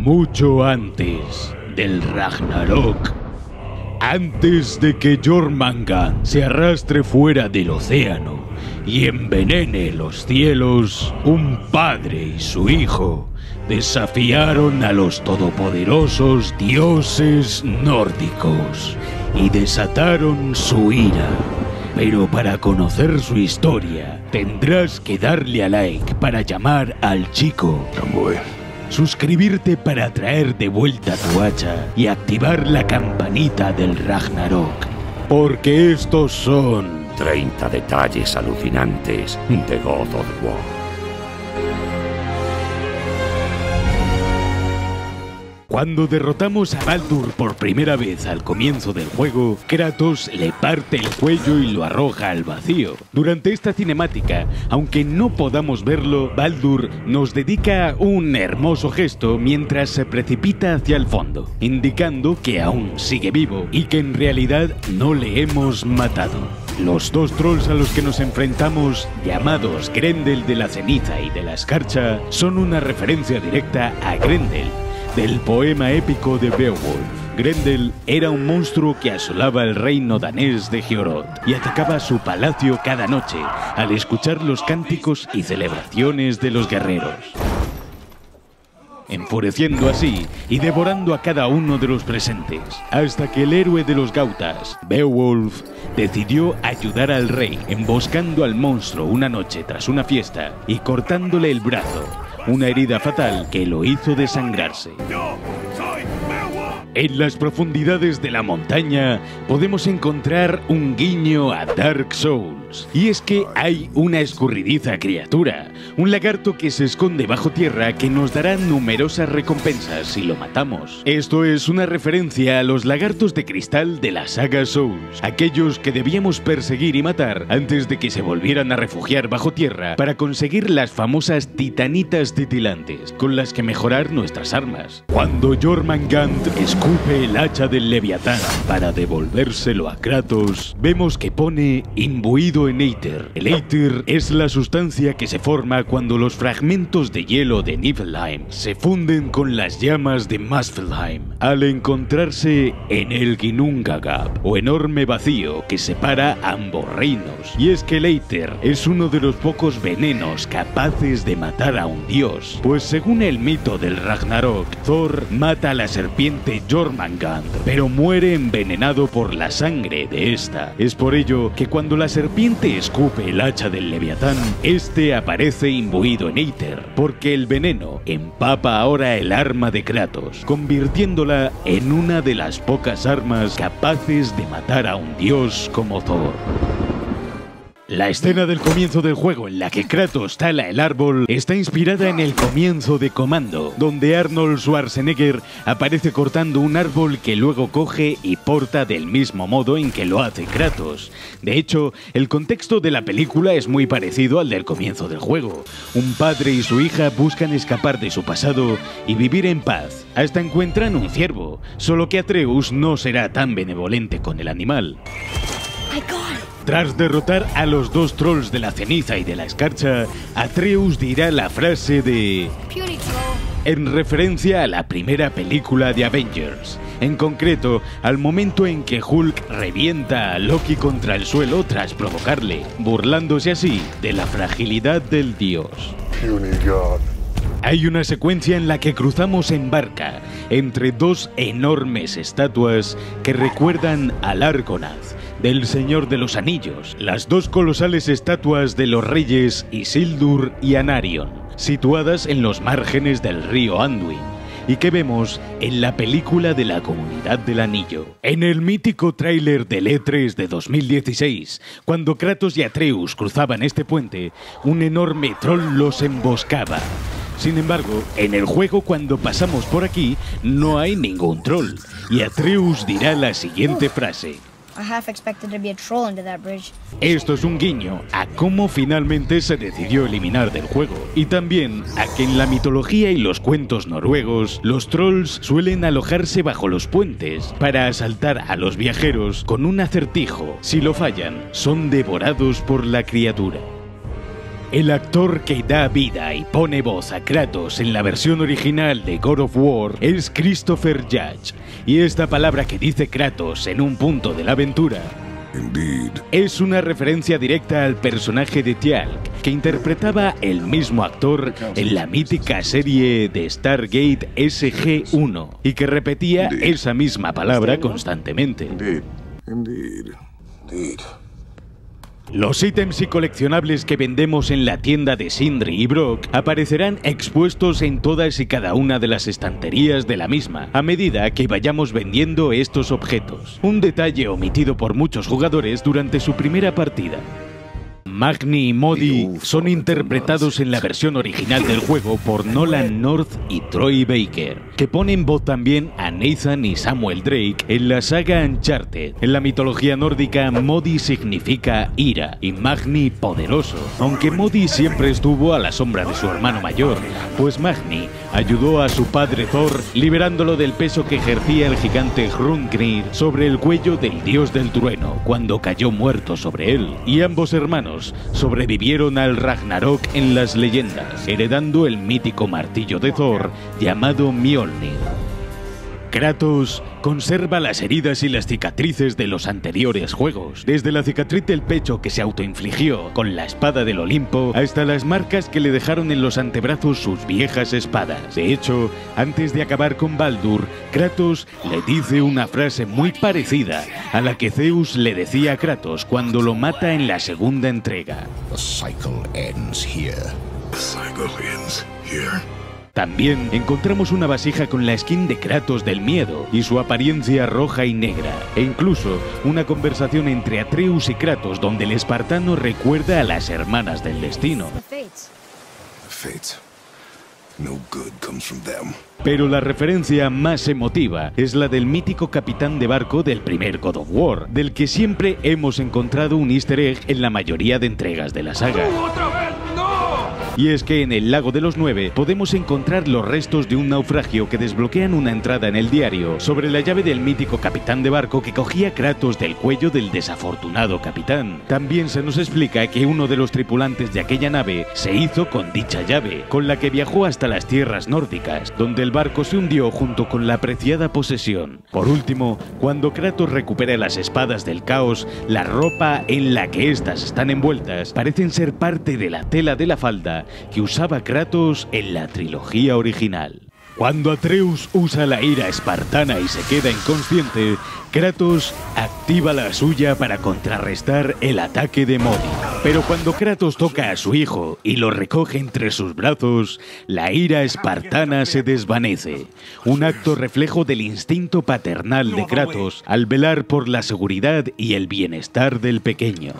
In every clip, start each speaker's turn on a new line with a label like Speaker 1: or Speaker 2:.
Speaker 1: Mucho antes del Ragnarok. Antes de que Jormungand se arrastre fuera del océano y envenene los cielos, un padre y su hijo desafiaron a los todopoderosos dioses nórdicos y desataron su ira. Pero para conocer su historia, tendrás que darle a like para llamar al chico suscribirte para traer de vuelta tu hacha y activar la campanita del Ragnarok. Porque estos son
Speaker 2: 30 detalles alucinantes de God of War.
Speaker 1: Cuando derrotamos a Baldur por primera vez al comienzo del juego, Kratos le parte el cuello y lo arroja al vacío. Durante esta cinemática, aunque no podamos verlo, Baldur nos dedica un hermoso gesto mientras se precipita hacia el fondo, indicando que aún sigue vivo y que en realidad no le hemos matado. Los dos trolls a los que nos enfrentamos, llamados Grendel de la ceniza y de la escarcha, son una referencia directa a Grendel, del poema épico de Beowulf. Grendel era un monstruo que asolaba el reino danés de Georod y atacaba su palacio cada noche al escuchar los cánticos y celebraciones de los guerreros. Enfureciendo así y devorando a cada uno de los presentes, hasta que el héroe de los gautas, Beowulf, decidió ayudar al rey emboscando al monstruo una noche tras una fiesta y cortándole el brazo, una herida fatal que lo hizo desangrarse. En las profundidades de la montaña podemos encontrar un guiño a Dark Souls. Y es que hay una escurridiza criatura, un lagarto que se esconde bajo tierra que nos dará numerosas recompensas si lo matamos. Esto es una referencia a los lagartos de cristal de la saga Souls, aquellos que debíamos perseguir y matar antes de que se volvieran a refugiar bajo tierra para conseguir las famosas titanitas titilantes, con las que mejorar nuestras armas. Cuando Jormungand escupe el hacha del Leviatán para devolvérselo a Kratos, vemos que pone imbuido en Aether. El Aether es la sustancia que se forma cuando los fragmentos de hielo de Niflheim se funden con las llamas de Muspelheim al encontrarse en el Ginnungagap o enorme vacío que separa ambos reinos. Y es que el Aether es uno de los pocos venenos capaces de matar a un dios, pues según el mito del Ragnarok, Thor mata a la serpiente Jormungand, pero muere envenenado por la sangre de esta. Es por ello que cuando la serpiente escupe el hacha del Leviatán, este aparece imbuido en Aether, porque el veneno empapa ahora el arma de Kratos, convirtiéndola en una de las pocas armas capaces de matar a un dios como Thor. La escena del comienzo del juego en la que Kratos tala el árbol está inspirada en el comienzo de Comando, donde Arnold Schwarzenegger aparece cortando un árbol que luego coge y porta del mismo modo en que lo hace Kratos. De hecho, el contexto de la película es muy parecido al del comienzo del juego. Un padre y su hija buscan escapar de su pasado y vivir en paz, hasta encuentran un ciervo, solo que Atreus no será tan benevolente con el animal. Tras derrotar a los dos trolls de la ceniza y de la escarcha, Atreus dirá la frase de... En referencia a la primera película de Avengers, en concreto al momento en que Hulk revienta a Loki contra el suelo tras provocarle, burlándose así de la fragilidad del dios. Hay una secuencia en la que cruzamos en barca entre dos enormes estatuas que recuerdan al Argonath, del Señor de los Anillos, las dos colosales estatuas de los reyes Isildur y Anarion, situadas en los márgenes del río Anduin y que vemos en la película de la Comunidad del Anillo. En el mítico tráiler del E3 de 2016, cuando Kratos y Atreus cruzaban este puente, un enorme troll los emboscaba. Sin embargo, en el juego cuando pasamos por aquí no hay ningún troll, y Atreus dirá la siguiente frase. Esto es un guiño a cómo finalmente se decidió eliminar del juego y también a que en la mitología y los cuentos noruegos los trolls suelen alojarse bajo los puentes para asaltar a los viajeros con un acertijo. Si lo fallan, son devorados por la criatura. El actor que da vida y pone voz a Kratos en la versión original de God of War es Christopher Judge, y esta palabra que dice Kratos en un punto de la aventura es una referencia directa al personaje de Tialk, que interpretaba el mismo actor en la mítica serie de Stargate SG-1 y que repetía esa misma palabra constantemente. Los ítems y coleccionables que vendemos en la tienda de Sindri y Brock aparecerán expuestos en todas y cada una de las estanterías de la misma, a medida que vayamos vendiendo estos objetos. Un detalle omitido por muchos jugadores durante su primera partida. Magni y Modi son interpretados en la versión original del juego por Nolan North y Troy Baker, que ponen voz también a Nathan y Samuel Drake en la saga Uncharted. En la mitología nórdica, Modi significa ira y Magni poderoso, aunque Modi siempre estuvo a la sombra de su hermano mayor, pues Magni ayudó a su padre Thor liberándolo del peso que ejercía el gigante Hrungnir sobre el cuello del dios del trueno cuando cayó muerto sobre él, y ambos hermanos sobrevivieron al Ragnarok en las leyendas, heredando el mítico martillo de Thor llamado Mjolnir. Kratos conserva las heridas y las cicatrices de los anteriores juegos, desde la cicatriz del pecho que se autoinfligió con la espada del Olimpo hasta las marcas que le dejaron en los antebrazos sus viejas espadas. De hecho, antes de acabar con Baldur, Kratos le dice una frase muy parecida a la que Zeus le decía a Kratos cuando lo mata en la segunda entrega. También encontramos una vasija con la skin de Kratos del miedo y su apariencia roja y negra, e incluso una conversación entre Atreus y Kratos donde el espartano recuerda a las hermanas del destino. Pero la referencia más emotiva es la del mítico capitán de barco del primer God of War, del que siempre hemos encontrado un easter egg en la mayoría de entregas de la saga. Y es que en el Lago de los Nueve podemos encontrar los restos de un naufragio que desbloquean una entrada en el diario sobre la llave del mítico capitán de barco que cogía Kratos del cuello del desafortunado capitán. También se nos explica que uno de los tripulantes de aquella nave se hizo con dicha llave, con la que viajó hasta las tierras nórdicas, donde el barco se hundió junto con la apreciada posesión. Por último, cuando Kratos recupera las espadas del caos, la ropa en la que éstas están envueltas parecen ser parte de la tela de la falda que usaba Kratos en la trilogía original. Cuando Atreus usa la ira espartana y se queda inconsciente, Kratos activa la suya para contrarrestar el ataque de Modi. Pero cuando Kratos toca a su hijo y lo recoge entre sus brazos, la ira espartana se desvanece, un acto reflejo del instinto paternal de Kratos al velar por la seguridad y el bienestar del pequeño.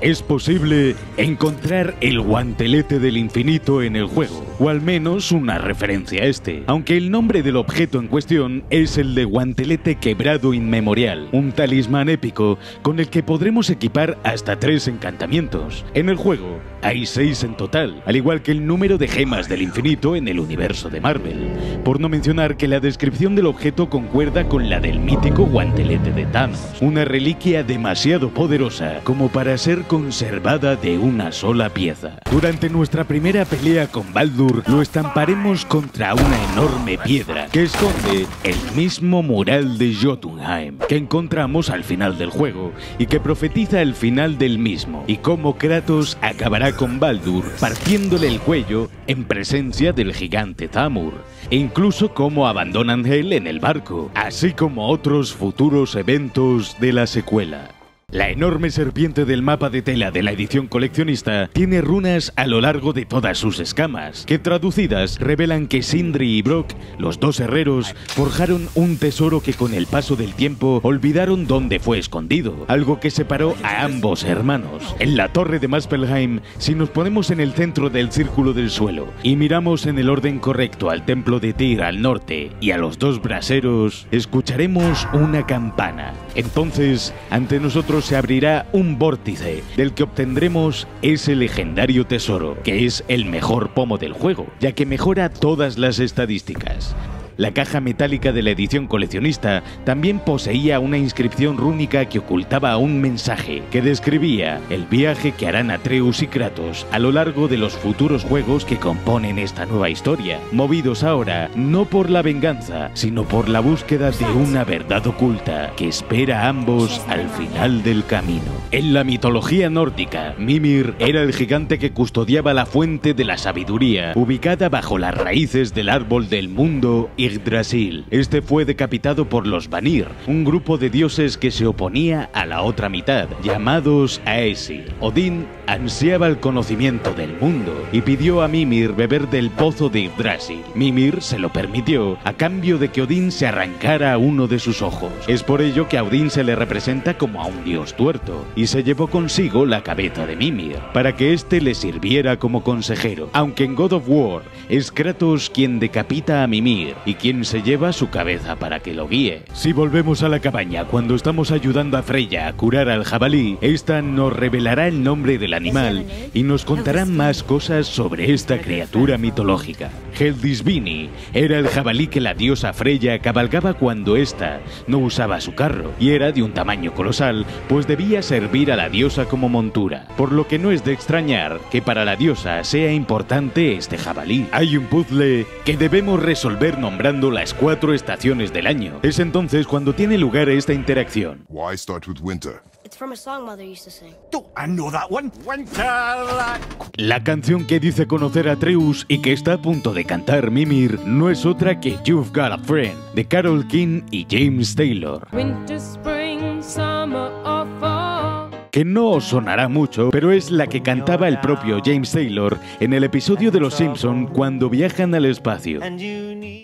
Speaker 1: Es posible encontrar el guantelete del infinito en el juego, o al menos una referencia a este, aunque el nombre del objeto en cuestión es el de guantelete quebrado inmemorial, un talismán épico con el que podremos equipar hasta tres encantamientos. En el juego hay seis en total, al igual que el número de gemas del infinito en el universo de Marvel, por no mencionar que la descripción del objeto concuerda con la del mítico guantelete de Thanos, una reliquia demasiado poderosa como para ser conservada de una sola pieza. Durante nuestra primera pelea con Baldur lo estamparemos contra una enorme piedra que esconde el mismo mural de Jotunheim que encontramos al final del juego y que profetiza el final del mismo y cómo Kratos acabará con Baldur partiéndole el cuello en presencia del gigante Tamur e incluso cómo abandonan Hel en el barco, así como otros futuros eventos de la secuela. La enorme serpiente del mapa de tela de la edición coleccionista tiene runas a lo largo de todas sus escamas, que traducidas revelan que Sindri y Brock, los dos herreros, forjaron un tesoro que con el paso del tiempo olvidaron dónde fue escondido, algo que separó a ambos hermanos. En la torre de Muspelheim, si nos ponemos en el centro del círculo del suelo y miramos en el orden correcto al templo de Tyr al norte y a los dos braseros, escucharemos una campana. Entonces, ante se abrirá un vórtice del que obtendremos ese legendario tesoro, que es el mejor pomo del juego, ya que mejora todas las estadísticas. La caja metálica de la edición coleccionista también poseía una inscripción rúnica que ocultaba un mensaje que describía el viaje que harán Atreus y Kratos a lo largo de los futuros juegos que componen esta nueva historia, movidos ahora no por la venganza, sino por la búsqueda de una verdad oculta que espera a ambos al final del camino. En la mitología nórdica, Mimir era el gigante que custodiaba la fuente de la sabiduría, ubicada bajo las raíces del árbol del mundo Yggdrasil. Este fue decapitado por los Vanir, un grupo de dioses que se oponía a la otra mitad, llamados Aesir. Odín ansiaba el conocimiento del mundo y pidió a Mimir beber del pozo de Yggdrasil. Mimir se lo permitió a cambio de que Odín se arrancara uno de sus ojos. Es por ello que a Odín se le representa como a un dios tuerto y se llevó consigo la cabeza de Mimir para que éste le sirviera como consejero. Aunque en God of War es Kratos quien decapita a Mimir y quien se lleva su cabeza para que lo guíe. Si volvemos a la cabaña cuando estamos ayudando a Freya a curar al jabalí, esta nos revelará el nombre del animal y nos contará más cosas sobre esta criatura mitológica. Heldisvini era el jabalí que la diosa Freya cabalgaba cuando ésta no usaba su carro y era de un tamaño colosal, pues debía servir a la diosa como montura, por lo que no es de extrañar que para la diosa sea importante este jabalí. Hay un puzzle que debemos resolver nombrando las cuatro estaciones del año. Es entonces cuando tiene lugar esta interacción.
Speaker 3: Why start with winter?
Speaker 4: It's from a song Mother used to sing.
Speaker 5: I know that one. Winterland.
Speaker 1: La canción que dice conocer a Atreus y que está a punto de cantar Mimir no es otra que You've Got a Friend, de Carol King y James Taylor.
Speaker 6: Winter, spring, summer or fall.
Speaker 1: que no os sonará mucho, pero es la que cantaba el propio James Taylor en el episodio de Los Simpson cuando viajan al espacio.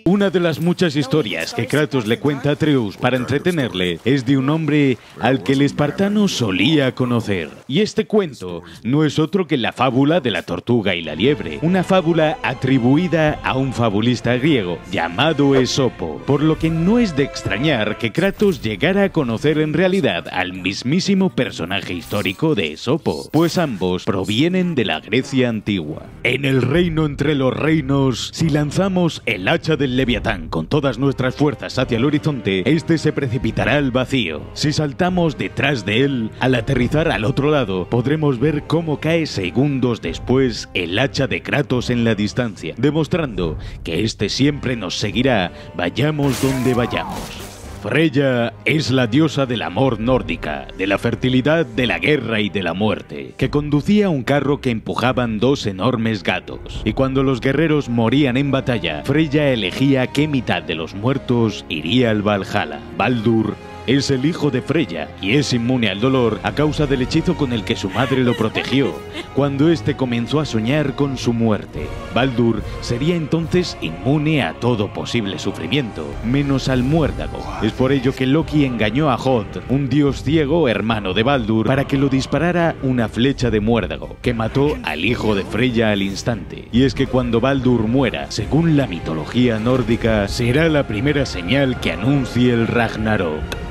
Speaker 1: Una de las muchas historias que Kratos le cuenta a Atreus para entretenerle es de un hombre al que el espartano solía conocer. Y este cuento no es otro que la fábula de la tortuga y la liebre, una fábula atribuida a un fabulista griego llamado Esopo, por lo que no es de extrañar que Kratos llegara a conocer en realidad al mismísimo personaje histórico de Esopo, pues ambos provienen de la Grecia antigua. En el reino entre los reinos, si lanzamos el hacha del Leviatán con todas nuestras fuerzas hacia el horizonte, este se precipitará al vacío. Si saltamos detrás de él, al aterrizar al otro lado, podremos ver cómo cae segundos después el hacha de Kratos en la distancia, demostrando que este siempre nos seguirá, vayamos donde vayamos. Freya es la diosa del amor nórdica, de la fertilidad, de la guerra y de la muerte, que conducía un carro que empujaban dos enormes gatos. Y cuando los guerreros morían en batalla, Freya elegía qué mitad de los muertos iría al Valhalla. Baldur es el hijo de Freya y es inmune al dolor a causa del hechizo con el que su madre lo protegió, cuando éste comenzó a soñar con su muerte. Baldur sería entonces inmune a todo posible sufrimiento, menos al muérdago. Es por ello que Loki engañó a Hod, un dios ciego hermano de Baldur, para que lo disparara una flecha de muérdago, que mató al hijo de Freya al instante. Y es que cuando Baldur muera, según la mitología nórdica, será la primera señal que anuncie el Ragnarok.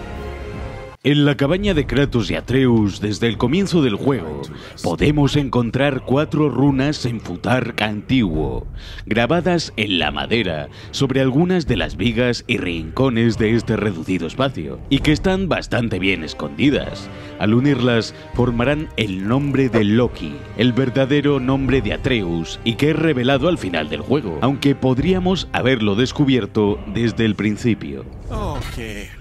Speaker 1: En la cabaña de Kratos y Atreus, desde el comienzo del juego, podemos encontrar cuatro runas en Futark antiguo, grabadas en la madera sobre algunas de las vigas y rincones de este reducido espacio, y que están bastante bien escondidas. Al unirlas, formarán el nombre de Loki, el verdadero nombre de Atreus, y que es revelado al final del juego, aunque podríamos haberlo descubierto desde el principio.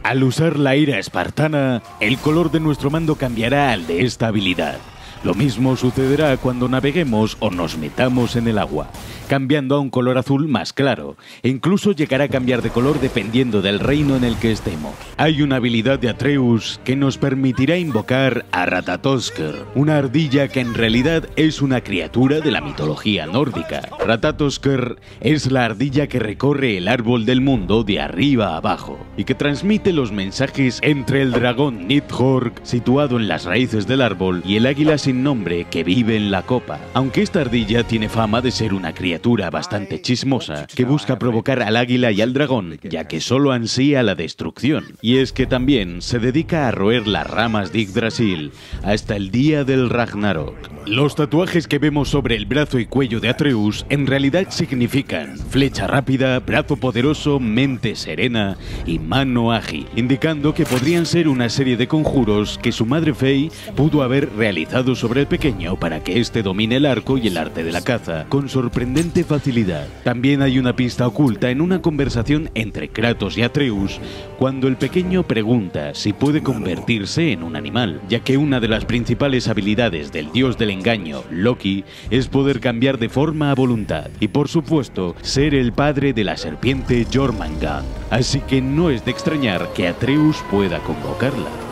Speaker 1: Al usar la ira espartana, el color de nuestro mando cambiará al de esta habilidad. Lo mismo sucederá cuando naveguemos o nos metamos en el agua, cambiando a un color azul más claro, e incluso llegará a cambiar de color dependiendo del reino en el que estemos. Hay una habilidad de Atreus que nos permitirá invocar a Ratatoskr, una ardilla que en realidad es una criatura de la mitología nórdica. Ratatoskr es la ardilla que recorre el árbol del mundo de arriba a abajo y que transmite los mensajes entre el dragón Nidhogg, situado en las raíces del árbol, y el águila sin nombre que vive en la copa. Aunque esta ardilla tiene fama de ser una criatura bastante chismosa, que busca provocar al águila y al dragón, ya que solo ansía la destrucción. Y es que también se dedica a roer las ramas de Yggdrasil hasta el día del Ragnarok. Los tatuajes que vemos sobre el brazo y cuello de Atreus en realidad significan flecha rápida, brazo poderoso, mente serena y mano ágil, indicando que podrían ser una serie de conjuros que su madre Faye pudo haber realizado sobre el pequeño para que éste domine el arco y el arte de la caza con sorprendente facilidad. También hay una pista oculta en una conversación entre Kratos y Atreus cuando el pequeño pregunta si puede convertirse en un animal, ya que una de las principales habilidades del dios del engaño, Loki, es poder cambiar de forma a voluntad y por supuesto ser el padre de la serpiente Jormungand. Así que no es de extrañar que Atreus pueda convocarla.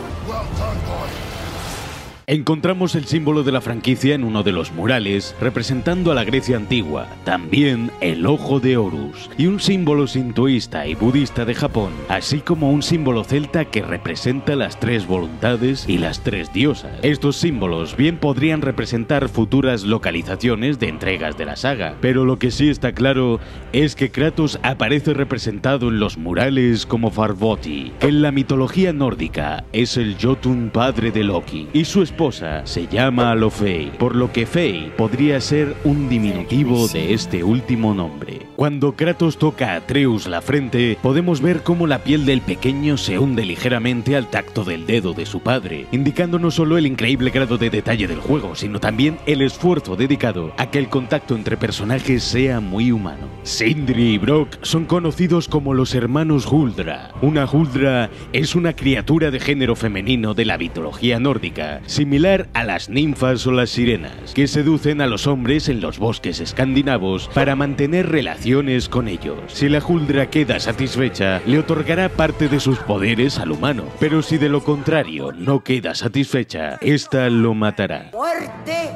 Speaker 1: Encontramos el símbolo de la franquicia en uno de los murales, representando a la Grecia antigua, también el ojo de Horus, y un símbolo sintoísta y budista de Japón, así como un símbolo celta que representa las tres voluntades y las tres diosas. Estos símbolos bien podrían representar futuras localizaciones de entregas de la saga, pero lo que sí está claro es que Kratos aparece representado en los murales como Farboti, que en la mitología nórdica es el Jotun padre de Loki, y su esposa se llama Alofei, por lo que Fei podría ser un diminutivo de este último nombre. Cuando Kratos toca a Atreus la frente, podemos ver cómo la piel del pequeño se hunde ligeramente al tacto del dedo de su padre, indicando no solo el increíble grado de detalle del juego, sino también el esfuerzo dedicado a que el contacto entre personajes sea muy humano. Sindri y Brock son conocidos como los hermanos Huldra. Una Huldra es una criatura de género femenino de la mitología nórdica, similar a las ninfas o las sirenas, que seducen a los hombres en los bosques escandinavos para mantener relaciones con ellos. Si la Huldra queda satisfecha, le otorgará parte de sus poderes al humano, pero si de lo contrario no queda satisfecha, ésta lo matará.
Speaker 3: ¡Muerte!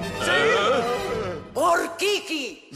Speaker 3: ¡Por Kiki!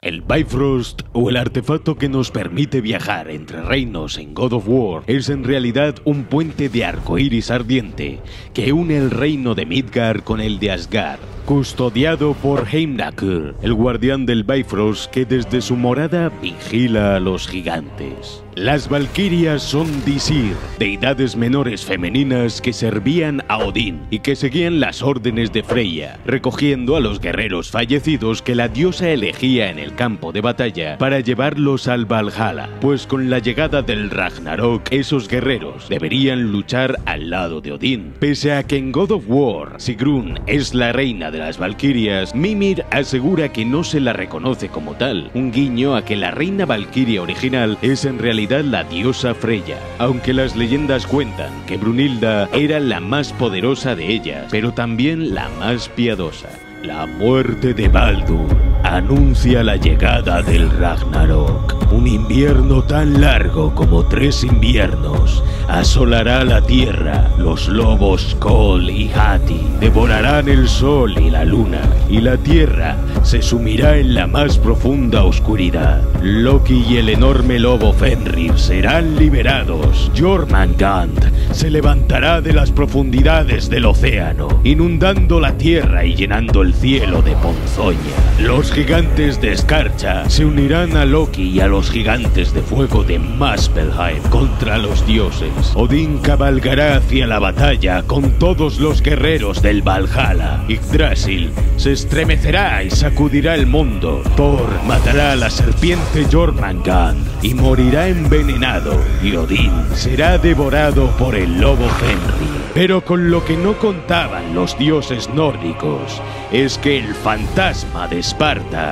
Speaker 1: El Bifrost, o el artefacto que nos permite viajar entre reinos en God of War, es en realidad un puente de arco iris ardiente que une el reino de Midgard con el de Asgard, custodiado por Heimdallr, el guardián del Bifrost que desde su morada vigila a los gigantes. Las Valquirias son Disir, deidades menores femeninas que servían a Odín y que seguían las órdenes de Freya, recogiendo a los guerreros fallecidos que la diosa elegía en el campo de batalla para llevarlos al Valhalla, pues con la llegada del Ragnarok esos guerreros deberían luchar al lado de Odín. Pese a que en God of War Sigrun es la reina de las Valquirias, Mimir asegura que no se la reconoce como tal, un guiño a que la reina Valquiria original es en realidad la diosa Freya, aunque las leyendas cuentan que Brunilda era la más poderosa de ellas, pero también la más piadosa. La muerte de Baldur anuncia la llegada del Ragnarok. Un invierno tan largo como tres inviernos asolará la tierra. Los lobos Kol y Hati devorarán el sol y la luna, y la tierra se sumirá en la más profunda oscuridad. Loki y el enorme lobo Fenrir serán liberados. Jormungand se levantará de las profundidades del océano, inundando la tierra y llenando el cielo de ponzoña. Los gigantes de escarcha se unirán a Loki y a los gigantes de fuego de Muspelheim contra los dioses. Odín cabalgará hacia la batalla con todos los guerreros del Valhalla. Yggdrasil se estremecerá y sacudirá el mundo. Thor matará a la serpiente Jormungand y morirá envenenado. Y Odín será devorado por el lobo Fenrir. Pero con lo que no contaban los dioses nórdicos es que el fantasma de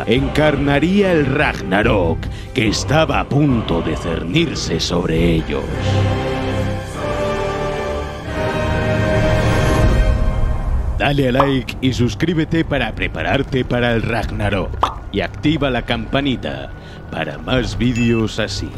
Speaker 1: Encarnaría el Ragnarok que estaba a punto de cernirse sobre ellos. Dale a like y suscríbete para prepararte para el Ragnarok y activa la campanita para más vídeos así.